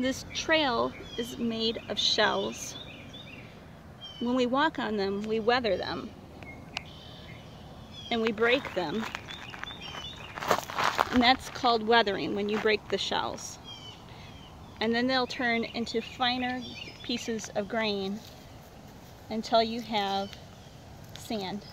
This trail is made of shells. When we walk on them, we weather them and we break them. And that's called weathering when you break the shells. And then they'll turn into finer pieces of grain until you have sand.